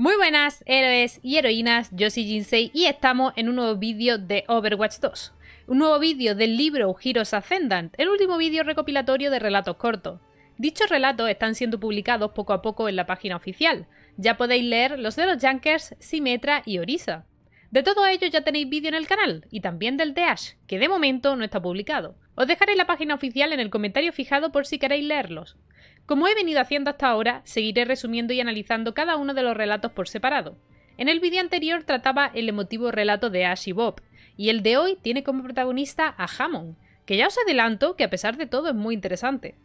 Muy buenas héroes y heroínas, yo soy Jinsei y estamos en un nuevo vídeo de Overwatch 2. Un nuevo vídeo del libro Heroes Ascendant, el último vídeo recopilatorio de relatos cortos. Dichos relatos están siendo publicados poco a poco en la página oficial. Ya podéis leer los de los Junkers, Symmetra y Orisa. De todos ellos ya tenéis vídeo en el canal, y también del de Ash, que de momento no está publicado. Os dejaré la página oficial en el comentario fijado por si queréis leerlos. Como he venido haciendo hasta ahora, seguiré resumiendo y analizando cada uno de los relatos por separado. En el vídeo anterior trataba el emotivo relato de Ash y Bob, y el de hoy tiene como protagonista a Hammond, que ya os adelanto que a pesar de todo es muy interesante.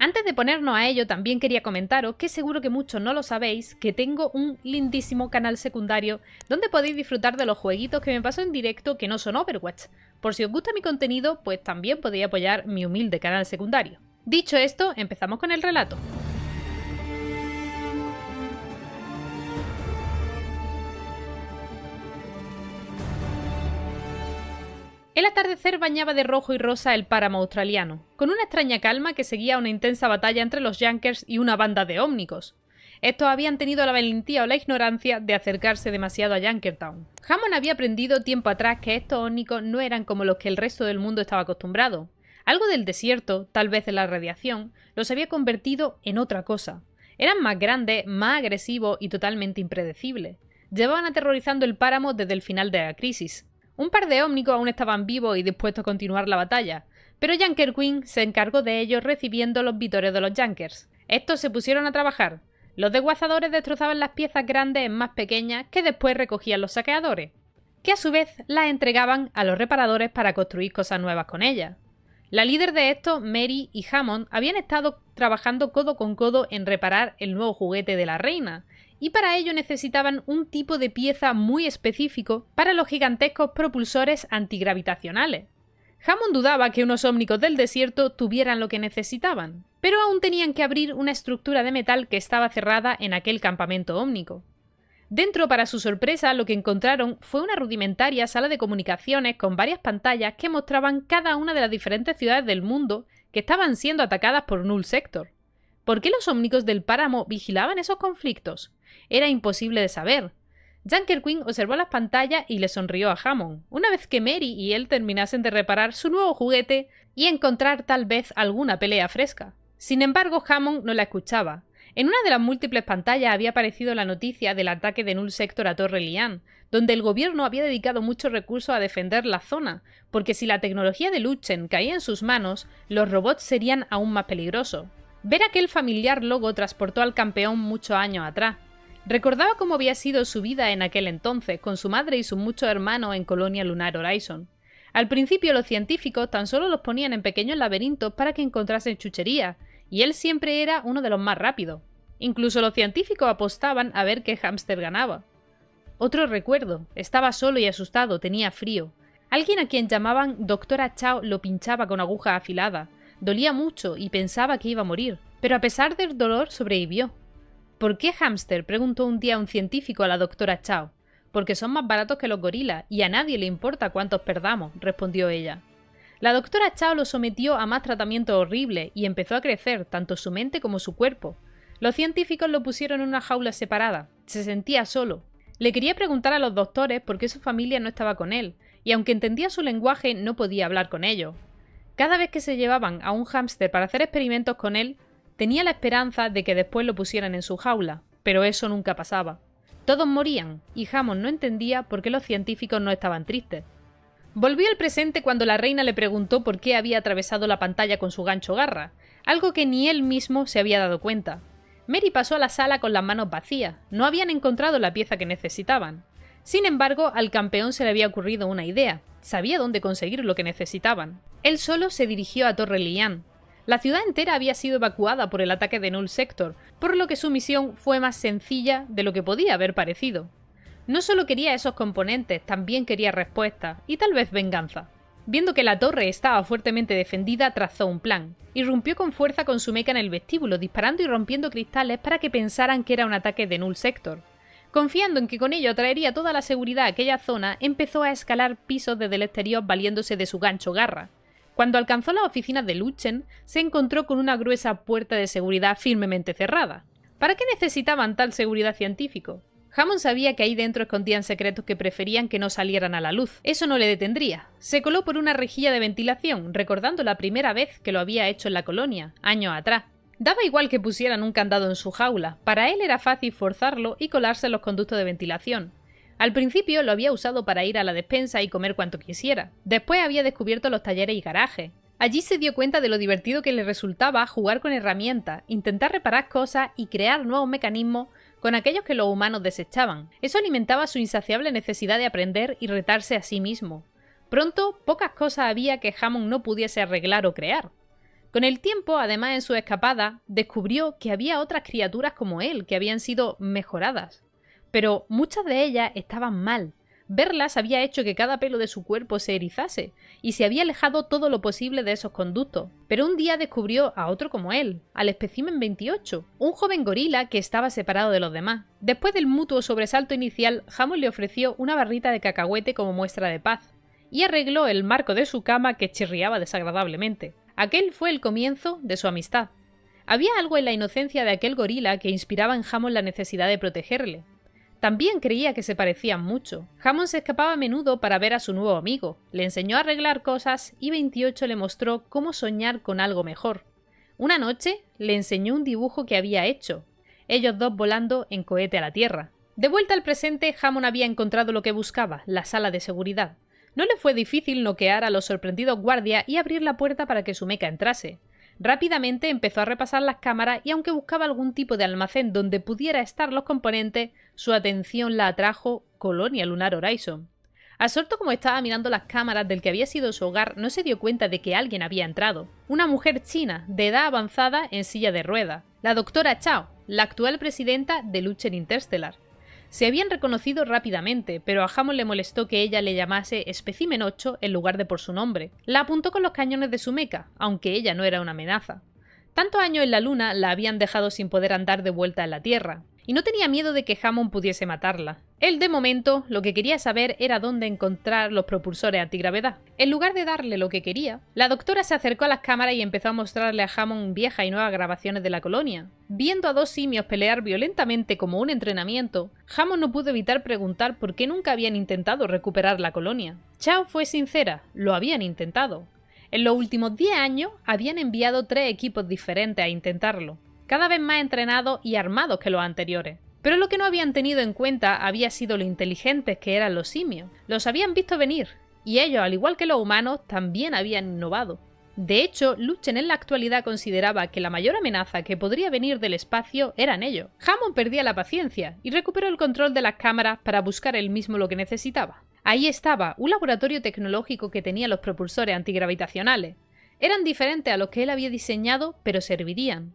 Antes de ponernos a ello, también quería comentaros, que seguro que muchos no lo sabéis, que tengo un lindísimo canal secundario donde podéis disfrutar de los jueguitos que me paso en directo que no son Overwatch. Por si os gusta mi contenido, pues también podéis apoyar mi humilde canal secundario. Dicho esto, empezamos con el relato. El atardecer bañaba de rojo y rosa el páramo australiano, con una extraña calma que seguía una intensa batalla entre los Yankers y una banda de ómnicos. Estos habían tenido la valentía o la ignorancia de acercarse demasiado a Yankertown. Hammond había aprendido tiempo atrás que estos ómnicos no eran como los que el resto del mundo estaba acostumbrado, algo del desierto, tal vez de la radiación, los había convertido en otra cosa. Eran más grandes, más agresivos y totalmente impredecibles. Llevaban aterrorizando el páramo desde el final de la crisis. Un par de ómnicos aún estaban vivos y dispuestos a continuar la batalla, pero Junker Queen se encargó de ellos recibiendo los vitores de los Junkers. Estos se pusieron a trabajar. Los desguazadores destrozaban las piezas grandes en más pequeñas que después recogían los saqueadores, que a su vez las entregaban a los reparadores para construir cosas nuevas con ellas. La líder de estos, Mary y Hammond, habían estado trabajando codo con codo en reparar el nuevo juguete de la reina, y para ello necesitaban un tipo de pieza muy específico para los gigantescos propulsores antigravitacionales. Hammond dudaba que unos ómnicos del desierto tuvieran lo que necesitaban, pero aún tenían que abrir una estructura de metal que estaba cerrada en aquel campamento ómnico. Dentro, para su sorpresa, lo que encontraron fue una rudimentaria sala de comunicaciones con varias pantallas que mostraban cada una de las diferentes ciudades del mundo que estaban siendo atacadas por Null Sector. ¿Por qué los ómnicos del páramo vigilaban esos conflictos? Era imposible de saber. Junker Queen observó las pantallas y le sonrió a Hammond, una vez que Mary y él terminasen de reparar su nuevo juguete y encontrar tal vez alguna pelea fresca. Sin embargo, Hammond no la escuchaba. En una de las múltiples pantallas había aparecido la noticia del ataque de Null Sector a Torre Lian, donde el gobierno había dedicado muchos recursos a defender la zona, porque si la tecnología de Luchen caía en sus manos, los robots serían aún más peligrosos. Ver aquel familiar logo transportó al campeón muchos años atrás. Recordaba cómo había sido su vida en aquel entonces, con su madre y sus muchos hermanos en Colonia Lunar Horizon. Al principio los científicos tan solo los ponían en pequeños laberintos para que encontrasen chucherías, y él siempre era uno de los más rápidos. Incluso los científicos apostaban a ver qué hámster ganaba. Otro recuerdo, estaba solo y asustado, tenía frío. Alguien a quien llamaban Doctora Chao lo pinchaba con aguja afilada. Dolía mucho y pensaba que iba a morir, pero a pesar del dolor sobrevivió. ¿Por qué hámster? preguntó un día un científico a la doctora Chao. Porque son más baratos que los gorilas y a nadie le importa cuántos perdamos, respondió ella. La doctora Chao lo sometió a más tratamiento horrible y empezó a crecer tanto su mente como su cuerpo. Los científicos lo pusieron en una jaula separada. Se sentía solo. Le quería preguntar a los doctores por qué su familia no estaba con él, y aunque entendía su lenguaje no podía hablar con ellos. Cada vez que se llevaban a un hámster para hacer experimentos con él, tenía la esperanza de que después lo pusieran en su jaula, pero eso nunca pasaba. Todos morían, y Hammond no entendía por qué los científicos no estaban tristes. Volvió al presente cuando la reina le preguntó por qué había atravesado la pantalla con su gancho garra, algo que ni él mismo se había dado cuenta. Mary pasó a la sala con las manos vacías, no habían encontrado la pieza que necesitaban. Sin embargo, al campeón se le había ocurrido una idea, sabía dónde conseguir lo que necesitaban. Él solo se dirigió a Torre Lian. La ciudad entera había sido evacuada por el ataque de Null Sector, por lo que su misión fue más sencilla de lo que podía haber parecido. No solo quería esos componentes, también quería respuesta y tal vez venganza. Viendo que la torre estaba fuertemente defendida, trazó un plan. Irrumpió con fuerza con su meca en el vestíbulo, disparando y rompiendo cristales para que pensaran que era un ataque de Null Sector. Confiando en que con ello traería toda la seguridad a aquella zona, empezó a escalar pisos desde el exterior valiéndose de su gancho garra. Cuando alcanzó las oficinas de Luchen, se encontró con una gruesa puerta de seguridad firmemente cerrada. ¿Para qué necesitaban tal seguridad científico? Hammond sabía que ahí dentro escondían secretos que preferían que no salieran a la luz. Eso no le detendría. Se coló por una rejilla de ventilación, recordando la primera vez que lo había hecho en la colonia, años atrás. Daba igual que pusieran un candado en su jaula, para él era fácil forzarlo y colarse en los conductos de ventilación. Al principio lo había usado para ir a la despensa y comer cuanto quisiera. Después había descubierto los talleres y garajes. Allí se dio cuenta de lo divertido que le resultaba jugar con herramientas, intentar reparar cosas y crear nuevos mecanismos con aquellos que los humanos desechaban. Eso alimentaba su insaciable necesidad de aprender y retarse a sí mismo. Pronto, pocas cosas había que Hammond no pudiese arreglar o crear. Con el tiempo, además en su escapada, descubrió que había otras criaturas como él que habían sido mejoradas. Pero muchas de ellas estaban mal, Verlas había hecho que cada pelo de su cuerpo se erizase, y se había alejado todo lo posible de esos conductos. Pero un día descubrió a otro como él, al espécimen 28, un joven gorila que estaba separado de los demás. Después del mutuo sobresalto inicial, Hammond le ofreció una barrita de cacahuete como muestra de paz, y arregló el marco de su cama que chirriaba desagradablemente. Aquel fue el comienzo de su amistad. Había algo en la inocencia de aquel gorila que inspiraba en Hammond la necesidad de protegerle, también creía que se parecían mucho. Hammond se escapaba a menudo para ver a su nuevo amigo, le enseñó a arreglar cosas y 28 le mostró cómo soñar con algo mejor. Una noche le enseñó un dibujo que había hecho, ellos dos volando en cohete a la Tierra. De vuelta al presente, Hammond había encontrado lo que buscaba, la sala de seguridad. No le fue difícil noquear a los sorprendidos guardias y abrir la puerta para que su meca entrase. Rápidamente empezó a repasar las cámaras y aunque buscaba algún tipo de almacén donde pudiera estar los componentes, su atención la atrajo Colonia Lunar Horizon. Absorto como estaba mirando las cámaras del que había sido su hogar, no se dio cuenta de que alguien había entrado. Una mujer china, de edad avanzada, en silla de ruedas. La doctora Chao, la actual presidenta de Luchen Interstellar. Se habían reconocido rápidamente, pero a Hammond le molestó que ella le llamase Espécimen 8 en lugar de por su nombre. La apuntó con los cañones de su meca, aunque ella no era una amenaza. Tantos años en la Luna la habían dejado sin poder andar de vuelta en la Tierra, y no tenía miedo de que Hammond pudiese matarla. Él, de momento, lo que quería saber era dónde encontrar los propulsores antigravedad. En lugar de darle lo que quería, la doctora se acercó a las cámaras y empezó a mostrarle a Hammond viejas y nuevas grabaciones de la colonia. Viendo a dos simios pelear violentamente como un entrenamiento, Hammond no pudo evitar preguntar por qué nunca habían intentado recuperar la colonia. Chao fue sincera, lo habían intentado. En los últimos 10 años habían enviado tres equipos diferentes a intentarlo, cada vez más entrenados y armados que los anteriores. Pero lo que no habían tenido en cuenta había sido lo inteligentes que eran los simios. Los habían visto venir, y ellos, al igual que los humanos, también habían innovado. De hecho, Luchen en la actualidad consideraba que la mayor amenaza que podría venir del espacio eran ellos. Hammond perdía la paciencia y recuperó el control de las cámaras para buscar él mismo lo que necesitaba. Ahí estaba, un laboratorio tecnológico que tenía los propulsores antigravitacionales. Eran diferentes a los que él había diseñado, pero servirían.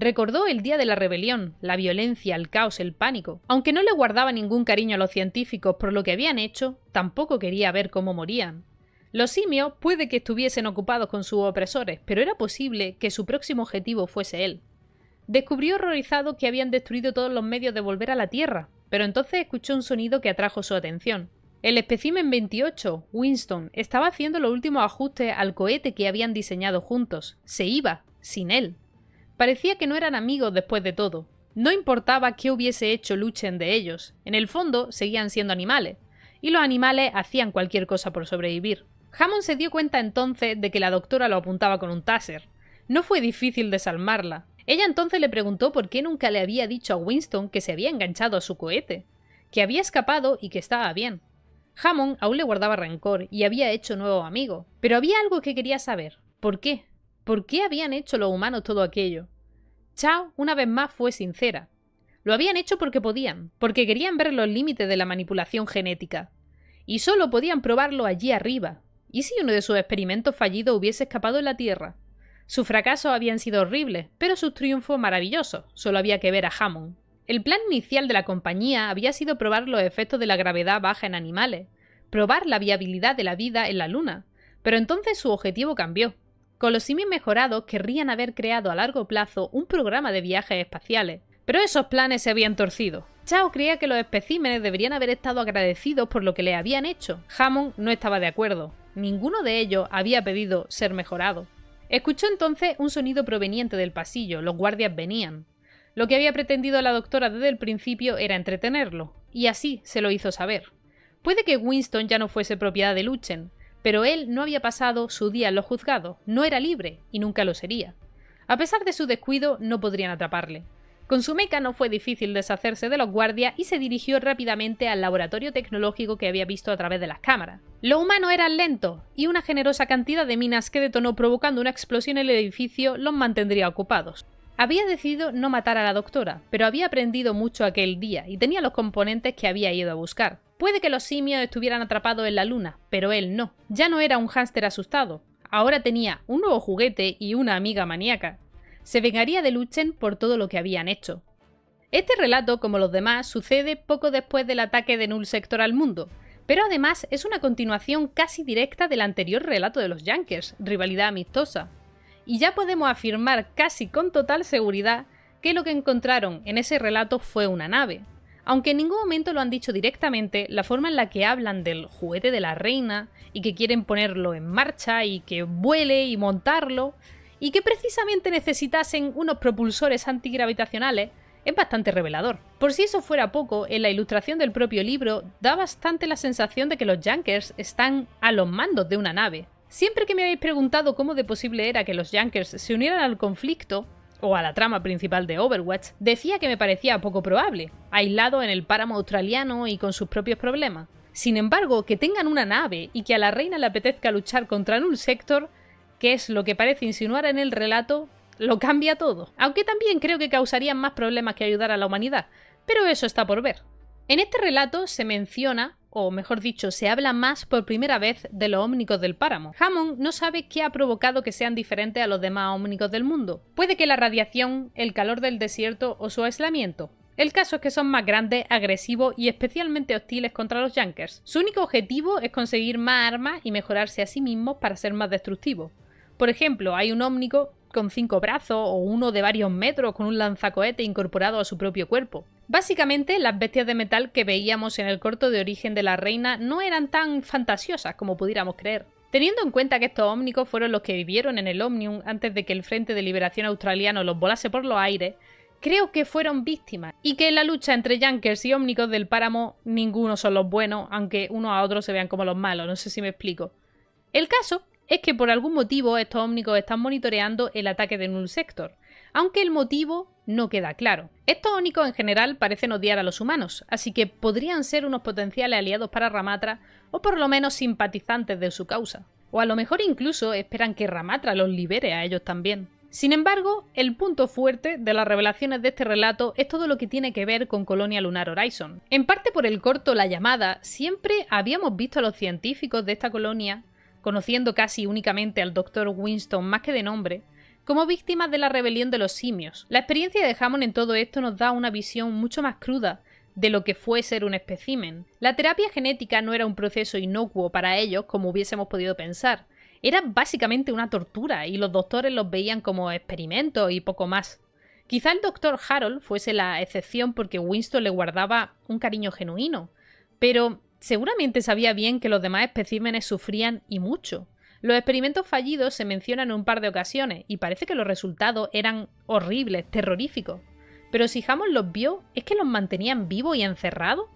Recordó el día de la rebelión, la violencia, el caos, el pánico. Aunque no le guardaba ningún cariño a los científicos por lo que habían hecho, tampoco quería ver cómo morían. Los simios puede que estuviesen ocupados con sus opresores, pero era posible que su próximo objetivo fuese él. Descubrió horrorizado que habían destruido todos los medios de volver a la Tierra, pero entonces escuchó un sonido que atrajo su atención. El espécimen 28, Winston, estaba haciendo los últimos ajustes al cohete que habían diseñado juntos. Se iba, sin él. Parecía que no eran amigos después de todo. No importaba qué hubiese hecho Luchen de ellos, en el fondo seguían siendo animales, y los animales hacían cualquier cosa por sobrevivir. Hammond se dio cuenta entonces de que la doctora lo apuntaba con un taser. No fue difícil desalmarla. Ella entonces le preguntó por qué nunca le había dicho a Winston que se había enganchado a su cohete, que había escapado y que estaba bien. Hammond aún le guardaba rencor y había hecho nuevo amigo, pero había algo que quería saber. ¿Por qué? ¿Por qué habían hecho los humanos todo aquello? Chao, una vez más, fue sincera. Lo habían hecho porque podían, porque querían ver los límites de la manipulación genética. Y solo podían probarlo allí arriba. ¿Y si uno de sus experimentos fallidos hubiese escapado en la Tierra? Sus fracasos habían sido horribles, pero sus triunfos maravillosos. Solo había que ver a Hammond. El plan inicial de la compañía había sido probar los efectos de la gravedad baja en animales, probar la viabilidad de la vida en la Luna. Pero entonces su objetivo cambió. Con los simios mejorados querrían haber creado a largo plazo un programa de viajes espaciales, pero esos planes se habían torcido. Chao creía que los especímenes deberían haber estado agradecidos por lo que le habían hecho. Hammond no estaba de acuerdo. Ninguno de ellos había pedido ser mejorado. Escuchó entonces un sonido proveniente del pasillo. Los guardias venían. Lo que había pretendido la doctora desde el principio era entretenerlo, y así se lo hizo saber. Puede que Winston ya no fuese propiedad de Luchen, pero él no había pasado su día en los juzgados, no era libre y nunca lo sería. A pesar de su descuido, no podrían atraparle. Con su meca no fue difícil deshacerse de los guardias y se dirigió rápidamente al laboratorio tecnológico que había visto a través de las cámaras. Lo humano era lento, y una generosa cantidad de minas que detonó provocando una explosión en el edificio los mantendría ocupados. Había decidido no matar a la doctora, pero había aprendido mucho aquel día y tenía los componentes que había ido a buscar. Puede que los simios estuvieran atrapados en la luna, pero él no. Ya no era un hámster asustado. Ahora tenía un nuevo juguete y una amiga maníaca se vengaría de Luchen por todo lo que habían hecho. Este relato, como los demás, sucede poco después del ataque de Null Sector al mundo, pero además es una continuación casi directa del anterior relato de los Yankers, rivalidad amistosa. Y ya podemos afirmar casi con total seguridad que lo que encontraron en ese relato fue una nave. Aunque en ningún momento lo han dicho directamente, la forma en la que hablan del juguete de la reina y que quieren ponerlo en marcha y que vuele y montarlo, y que precisamente necesitasen unos propulsores antigravitacionales es bastante revelador. Por si eso fuera poco, en la ilustración del propio libro da bastante la sensación de que los Yankers están a los mandos de una nave. Siempre que me habéis preguntado cómo de posible era que los Yankers se unieran al conflicto, o a la trama principal de Overwatch, decía que me parecía poco probable, aislado en el páramo australiano y con sus propios problemas. Sin embargo, que tengan una nave y que a la reina le apetezca luchar contra Null Sector que es lo que parece insinuar en el relato, lo cambia todo. Aunque también creo que causarían más problemas que ayudar a la humanidad, pero eso está por ver. En este relato se menciona, o mejor dicho, se habla más por primera vez de los ómnicos del páramo. Hammond no sabe qué ha provocado que sean diferentes a los demás ómnicos del mundo. Puede que la radiación, el calor del desierto o su aislamiento. El caso es que son más grandes, agresivos y especialmente hostiles contra los Yankers. Su único objetivo es conseguir más armas y mejorarse a sí mismos para ser más destructivos. Por ejemplo, hay un ómnico con cinco brazos o uno de varios metros con un lanzacohete incorporado a su propio cuerpo. Básicamente, las bestias de metal que veíamos en el corto de origen de la reina no eran tan fantasiosas como pudiéramos creer. Teniendo en cuenta que estos ómnicos fueron los que vivieron en el Omnium antes de que el Frente de Liberación Australiano los volase por los aires, creo que fueron víctimas y que en la lucha entre Yankers y ómnicos del páramo ninguno son los buenos, aunque unos a otros se vean como los malos, no sé si me explico. El caso es que por algún motivo estos ómnicos están monitoreando el ataque de Null Sector, aunque el motivo no queda claro. Estos ómnicos en general parecen odiar a los humanos, así que podrían ser unos potenciales aliados para Ramatra o por lo menos simpatizantes de su causa. O a lo mejor incluso esperan que Ramatra los libere a ellos también. Sin embargo, el punto fuerte de las revelaciones de este relato es todo lo que tiene que ver con Colonia Lunar Horizon. En parte por el corto La llamada, siempre habíamos visto a los científicos de esta colonia conociendo casi únicamente al Dr. Winston más que de nombre, como víctimas de la rebelión de los simios. La experiencia de Hammond en todo esto nos da una visión mucho más cruda de lo que fue ser un espécimen. La terapia genética no era un proceso inocuo para ellos como hubiésemos podido pensar. Era básicamente una tortura y los doctores los veían como experimentos y poco más. Quizá el doctor Harold fuese la excepción porque Winston le guardaba un cariño genuino, pero Seguramente sabía bien que los demás especímenes sufrían y mucho. Los experimentos fallidos se mencionan en un par de ocasiones y parece que los resultados eran horribles, terroríficos. Pero si Hammond los vio, ¿es que los mantenían vivos y encerrados?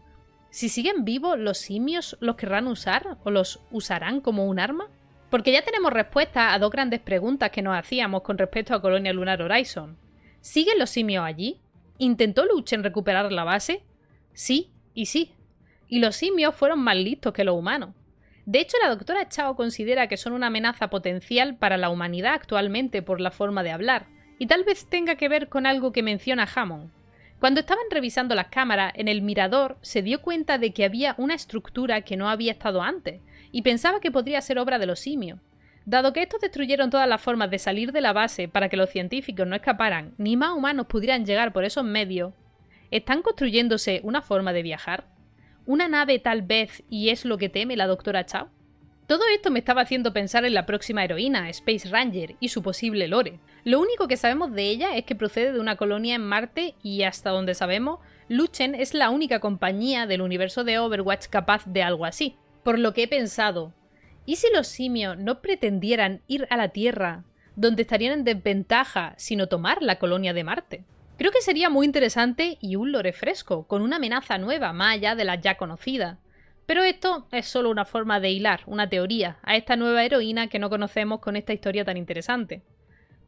Si siguen vivos, ¿los simios los querrán usar o los usarán como un arma? Porque ya tenemos respuesta a dos grandes preguntas que nos hacíamos con respecto a Colonia Lunar Horizon. ¿Siguen los simios allí? ¿Intentó Luch en recuperar la base? Sí y sí y los simios fueron más listos que los humanos. De hecho, la doctora Chao considera que son una amenaza potencial para la humanidad actualmente por la forma de hablar, y tal vez tenga que ver con algo que menciona Hammond. Cuando estaban revisando las cámaras, en el mirador se dio cuenta de que había una estructura que no había estado antes, y pensaba que podría ser obra de los simios. Dado que estos destruyeron todas las formas de salir de la base para que los científicos no escaparan, ni más humanos pudieran llegar por esos medios, ¿están construyéndose una forma de viajar? ¿Una nave tal vez y es lo que teme la doctora Chao? Todo esto me estaba haciendo pensar en la próxima heroína, Space Ranger, y su posible lore. Lo único que sabemos de ella es que procede de una colonia en Marte y hasta donde sabemos, Luchen es la única compañía del universo de Overwatch capaz de algo así. Por lo que he pensado, ¿y si los simios no pretendieran ir a la Tierra, donde estarían en desventaja sino tomar la colonia de Marte? Creo que sería muy interesante y un lore fresco, con una amenaza nueva, más allá de la ya conocida. Pero esto es solo una forma de hilar, una teoría, a esta nueva heroína que no conocemos con esta historia tan interesante.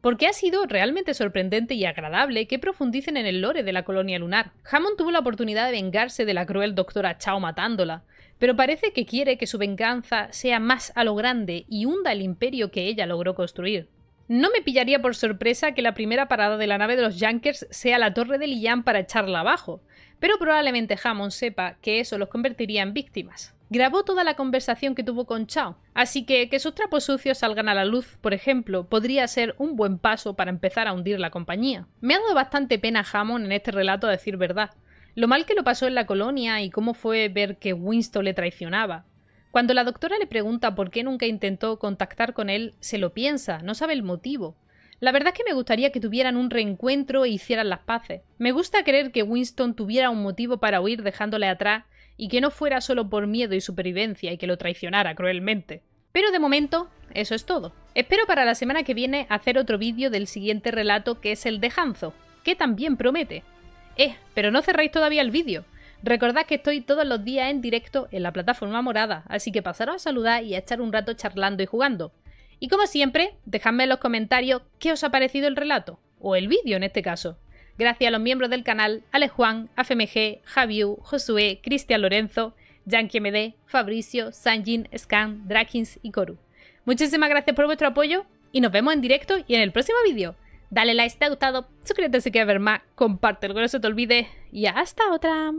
Porque ha sido realmente sorprendente y agradable que profundicen en el lore de la colonia lunar. Hammond tuvo la oportunidad de vengarse de la cruel doctora Chao matándola, pero parece que quiere que su venganza sea más a lo grande y hunda el imperio que ella logró construir. No me pillaría por sorpresa que la primera parada de la nave de los Yankers sea la torre de Lian para echarla abajo, pero probablemente Hammond sepa que eso los convertiría en víctimas. Grabó toda la conversación que tuvo con Chao, así que que sus trapos sucios salgan a la luz, por ejemplo, podría ser un buen paso para empezar a hundir la compañía. Me ha dado bastante pena Hammond en este relato a decir verdad. Lo mal que lo pasó en la colonia y cómo fue ver que Winston le traicionaba. Cuando la doctora le pregunta por qué nunca intentó contactar con él, se lo piensa, no sabe el motivo. La verdad es que me gustaría que tuvieran un reencuentro e hicieran las paces. Me gusta creer que Winston tuviera un motivo para huir dejándole atrás y que no fuera solo por miedo y supervivencia y que lo traicionara cruelmente. Pero de momento, eso es todo. Espero para la semana que viene hacer otro vídeo del siguiente relato que es el de Hanzo, que también promete. Eh, pero no cerráis todavía el vídeo. Recordad que estoy todos los días en directo en la plataforma morada, así que pasaros a saludar y a echar un rato charlando y jugando. Y como siempre, dejadme en los comentarios qué os ha parecido el relato, o el vídeo en este caso. Gracias a los miembros del canal, Ale Juan, AFMG, Javiu, Josué, Cristian Lorenzo, Yankee MD, Fabricio, Sanjin, Scan, Drakins y Koru. Muchísimas gracias por vuestro apoyo y nos vemos en directo y en el próximo vídeo. Dale like si te ha gustado, suscríbete si quieres ver más, compártelo que no se te olvide y hasta otra.